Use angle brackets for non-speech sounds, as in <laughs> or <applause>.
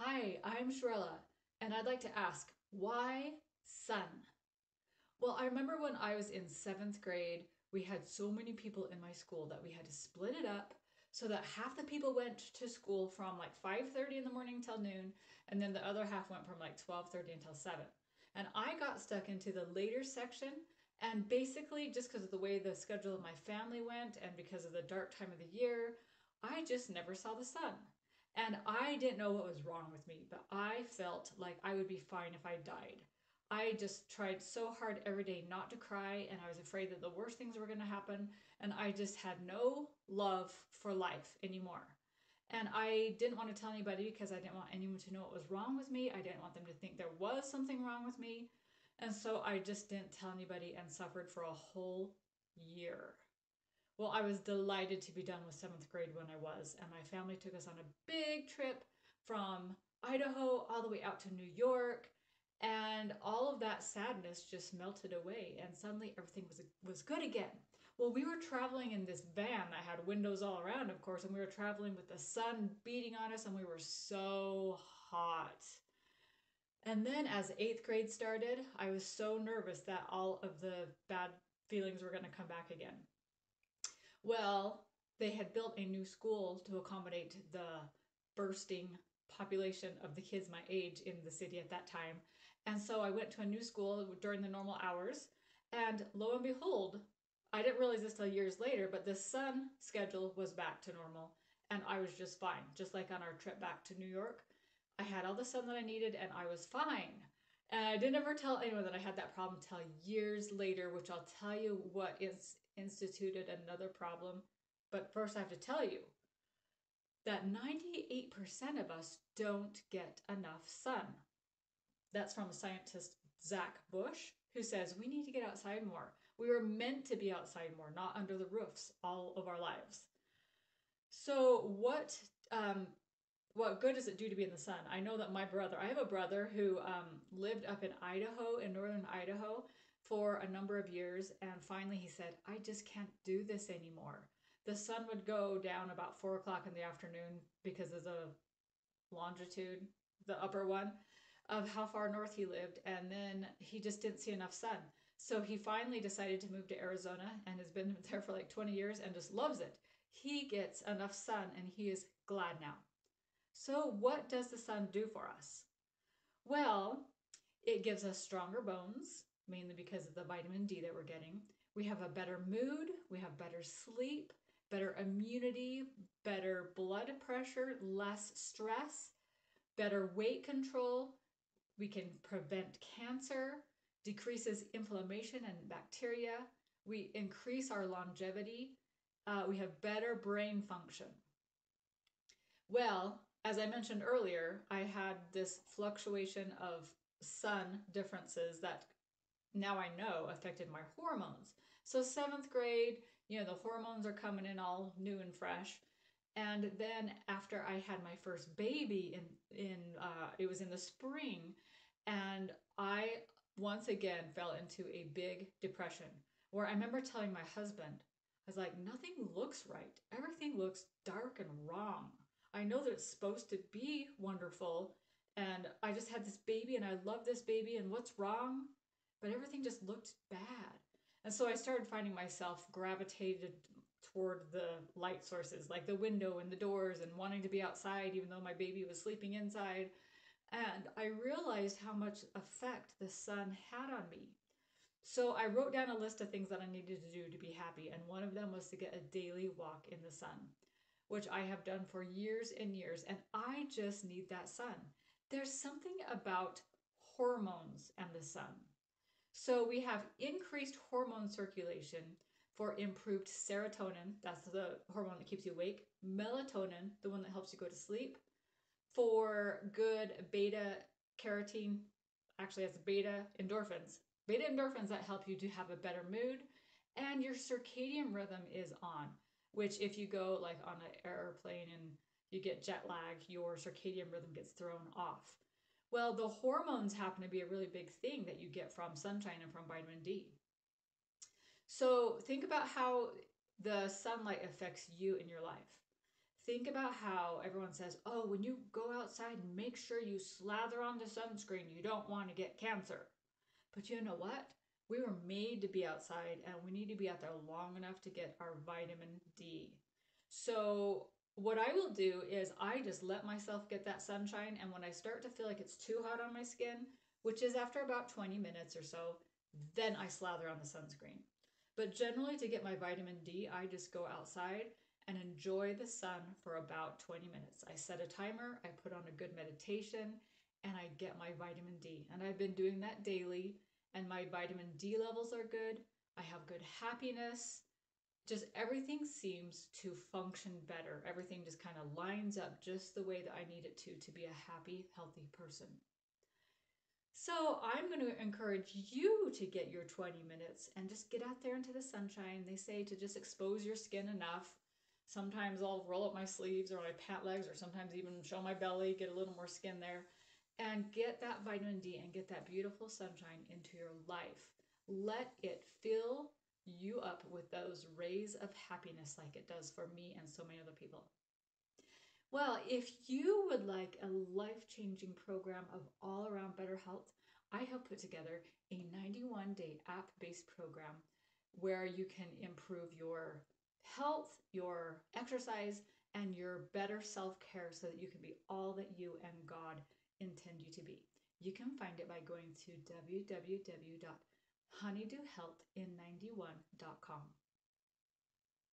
Hi, I'm Shirella, and I'd like to ask, why sun? Well, I remember when I was in seventh grade, we had so many people in my school that we had to split it up so that half the people went to school from like 5.30 in the morning till noon, and then the other half went from like 12.30 until 7. And I got stuck into the later section, and basically just because of the way the schedule of my family went and because of the dark time of the year, I just never saw the sun. And I didn't know what was wrong with me, but I felt like I would be fine if I died. I just tried so hard every day not to cry, and I was afraid that the worst things were going to happen. And I just had no love for life anymore. And I didn't want to tell anybody because I didn't want anyone to know what was wrong with me. I didn't want them to think there was something wrong with me. And so I just didn't tell anybody and suffered for a whole year. Well, I was delighted to be done with seventh grade when I was, and my family took us on a big trip from Idaho all the way out to New York, and all of that sadness just melted away, and suddenly everything was was good again. Well, we were traveling in this van that had windows all around, of course, and we were traveling with the sun beating on us, and we were so hot. And then as eighth grade started, I was so nervous that all of the bad feelings were going to come back again. Well, they had built a new school to accommodate the bursting population of the kids my age in the city at that time. And so I went to a new school during the normal hours. And lo and behold, I didn't realize this till years later, but the sun schedule was back to normal. And I was just fine, just like on our trip back to New York. I had all the sun that I needed and I was fine. And I didn't ever tell anyone that I had that problem till years later, which I'll tell you what is instituted another problem. But first, I have to tell you that 98% of us don't get enough sun. That's from scientist Zach Bush, who says we need to get outside more. We were meant to be outside more, not under the roofs all of our lives. So, what um, what good does it do to be in the sun? I know that my brother, I have a brother who um, lived up in Idaho, in northern Idaho, for a number of years. And finally, he said, I just can't do this anymore. The sun would go down about four o'clock in the afternoon because of the longitude, the upper one, of how far north he lived. And then he just didn't see enough sun. So he finally decided to move to Arizona and has been <laughs> there for like 20 years and just loves it. He gets enough sun and he is glad now. So, what does the sun do for us? Well, it gives us stronger bones, mainly because of the vitamin D that we're getting. We have a better mood, we have better sleep, better immunity, better blood pressure, less stress, better weight control. We can prevent cancer, decreases inflammation and bacteria. We increase our longevity. Uh, we have better brain function. Well, as I mentioned earlier, I had this fluctuation of sun differences that now I know affected my hormones. So, seventh grade, you know, the hormones are coming in all new and fresh. And then after I had my first baby in in uh, it was in the spring, and I once again fell into a big depression where I remember telling my husband, I was like, nothing looks right. Everything looks dark and wrong. I know that it's supposed to be wonderful, and I just had this baby and I love this baby, and what's wrong? But everything just looked bad. And so I started finding myself gravitated toward the light sources, like the window and the doors, and wanting to be outside even though my baby was sleeping inside. And I realized how much effect the sun had on me. So I wrote down a list of things that I needed to do to be happy, and one of them was to get a daily walk in the sun, which I have done for years and years, and I just need that sun. There's something about hormones and the sun. So we have increased hormone circulation for improved serotonin, that's the hormone that keeps you awake, melatonin, the one that helps you go to sleep, for good beta carotene, actually it's beta endorphins, beta endorphins that help you to have a better mood, and your circadian rhythm is on, which if you go like on an airplane and you get jet lag, your circadian rhythm gets thrown off. Well, the hormones happen to be a really big thing that you get from sunshine and from vitamin D. So think about how the sunlight affects you in your life. think about how everyone says, oh, when you go outside, make sure you slather on the sunscreen. You don't want to get cancer. But you know what? We were made to be outside and we need to be out there long enough to get our vitamin D. So, what I will do is I just let myself get that sunshine. And when I start to feel like it's too hot on my skin, which is after about 20 minutes or so, then I slather on the sunscreen. But generally, to get my vitamin D, I just go outside and enjoy the sun for about 20 minutes. I set a timer, I put on a good meditation, and I get my vitamin D. And I've been doing that daily, and my vitamin D levels are good. I have good happiness. Just everything seems to function better. Everything just kind of lines up just the way that I need it to to be a happy, healthy person. So I'm going to encourage you to get your 20 minutes and just get out there into the sunshine. They say to just expose your skin enough. Sometimes I'll roll up my sleeves or my pant legs or sometimes even show my belly, get a little more skin there and get that vitamin D and get that beautiful sunshine into your life. Let it fill you up with those rays of happiness like it does for me and so many other people. Well, if you would like a life changing program of all around better health, I have put together a 91 day app based program where you can improve your health, your exercise, and your better self care so that you can be all that you and God intend you to be. You can find it by going to www.honeydewhealthin91.com.